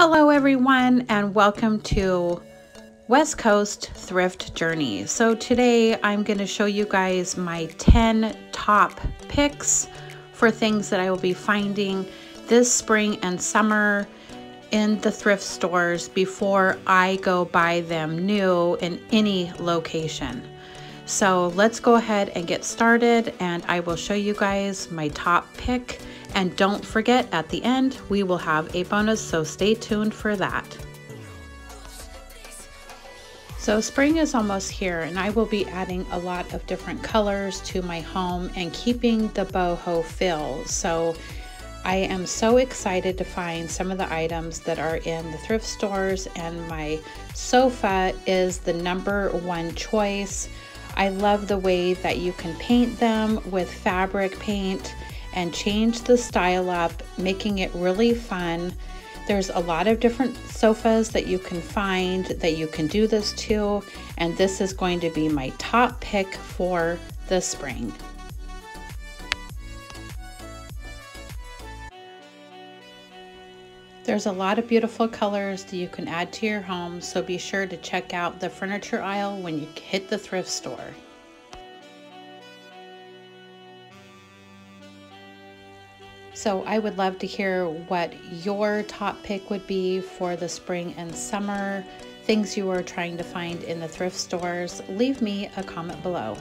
Hello, everyone, and welcome to West Coast Thrift Journey. So, today I'm going to show you guys my 10 top picks for things that I will be finding this spring and summer in the thrift stores before I go buy them new in any location. So, let's go ahead and get started, and I will show you guys my top pick and don't forget, at the end, we will have a bonus, so stay tuned for that. So spring is almost here and I will be adding a lot of different colors to my home and keeping the boho feel. So I am so excited to find some of the items that are in the thrift stores and my sofa is the number one choice. I love the way that you can paint them with fabric paint and change the style up, making it really fun. There's a lot of different sofas that you can find that you can do this to, and this is going to be my top pick for the spring. There's a lot of beautiful colors that you can add to your home, so be sure to check out the furniture aisle when you hit the thrift store. So I would love to hear what your top pick would be for the spring and summer, things you are trying to find in the thrift stores. Leave me a comment below.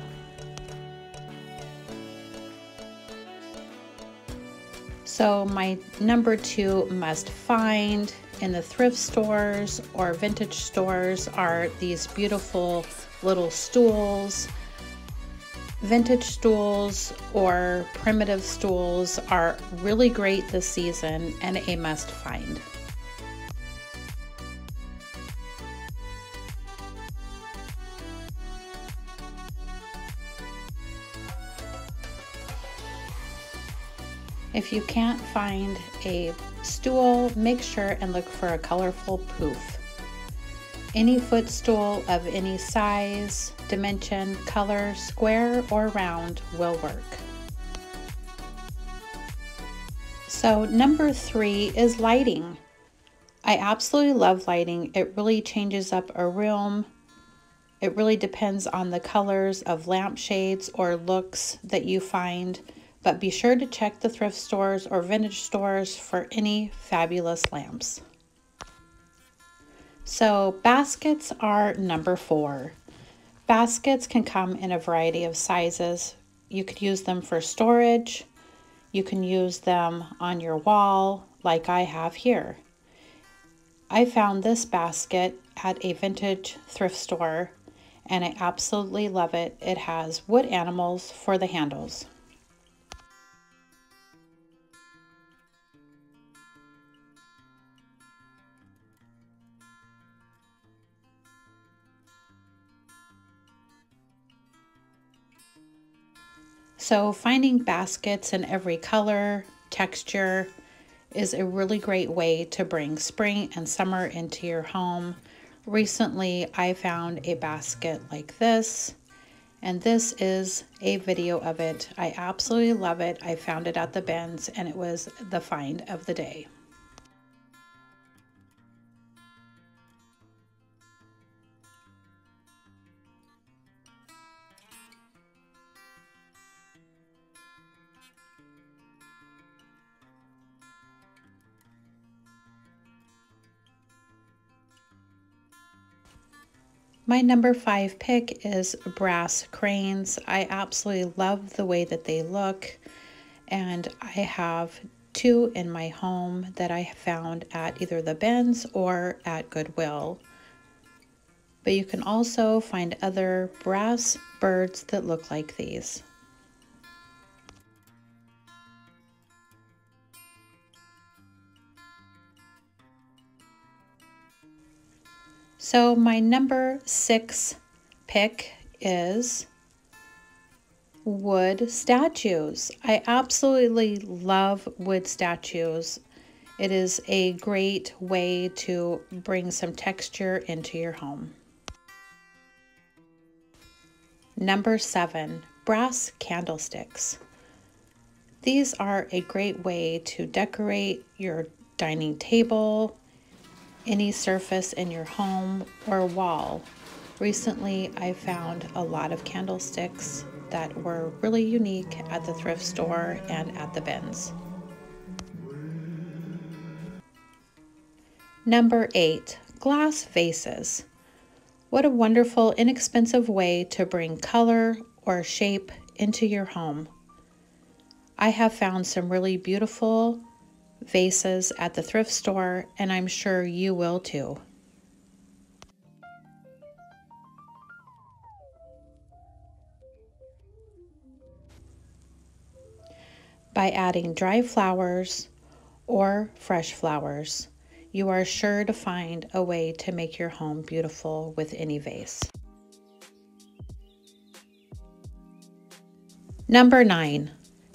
So my number two must find in the thrift stores or vintage stores are these beautiful little stools Vintage stools or primitive stools are really great this season and a must find. If you can't find a stool, make sure and look for a colorful pouf. Any footstool of any size, dimension, color, square, or round will work. So, number three is lighting. I absolutely love lighting. It really changes up a room. It really depends on the colors of lampshades or looks that you find, but be sure to check the thrift stores or vintage stores for any fabulous lamps. So baskets are number four. Baskets can come in a variety of sizes. You could use them for storage. You can use them on your wall like I have here. I found this basket at a vintage thrift store and I absolutely love it. It has wood animals for the handles. So finding baskets in every color, texture is a really great way to bring spring and summer into your home. Recently, I found a basket like this, and this is a video of it. I absolutely love it. I found it at the bins, and it was the find of the day. My number five pick is brass cranes. I absolutely love the way that they look, and I have two in my home that I found at either the bins or at Goodwill. But you can also find other brass birds that look like these. So my number six pick is wood statues. I absolutely love wood statues. It is a great way to bring some texture into your home. Number seven, brass candlesticks. These are a great way to decorate your dining table, any surface in your home or wall. Recently, I found a lot of candlesticks that were really unique at the thrift store and at the bins. Number eight, glass vases. What a wonderful, inexpensive way to bring color or shape into your home. I have found some really beautiful vases at the thrift store, and I'm sure you will too. By adding dry flowers or fresh flowers, you are sure to find a way to make your home beautiful with any vase. Number nine,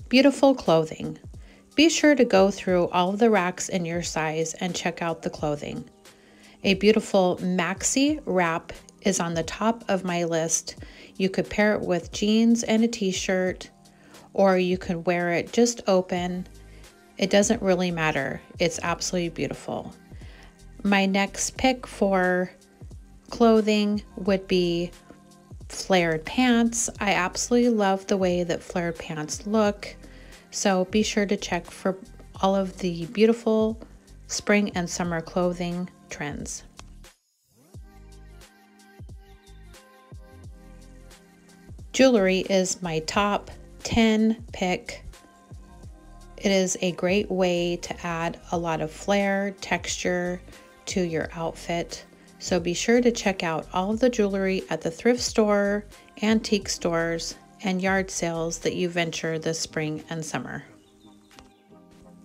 beautiful clothing. Be sure to go through all of the racks in your size and check out the clothing. A beautiful maxi wrap is on the top of my list. You could pair it with jeans and a t-shirt, or you could wear it just open. It doesn't really matter. It's absolutely beautiful. My next pick for clothing would be flared pants. I absolutely love the way that flared pants look. So be sure to check for all of the beautiful spring and summer clothing trends. Jewelry is my top 10 pick. It is a great way to add a lot of flair, texture, to your outfit. So be sure to check out all of the jewelry at the thrift store, antique stores, and yard sales that you venture this spring and summer.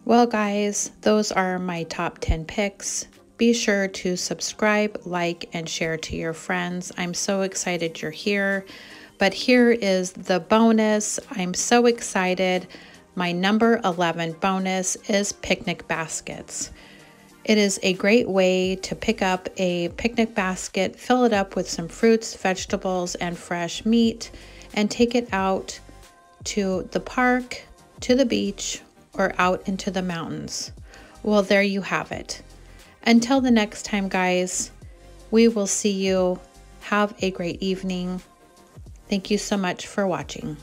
Well, guys, those are my top 10 picks. Be sure to subscribe, like, and share to your friends. I'm so excited you're here. But here is the bonus. I'm so excited. My number 11 bonus is picnic baskets. It is a great way to pick up a picnic basket, fill it up with some fruits, vegetables, and fresh meat, and take it out to the park, to the beach, or out into the mountains. Well, there you have it. Until the next time, guys, we will see you. Have a great evening. Thank you so much for watching.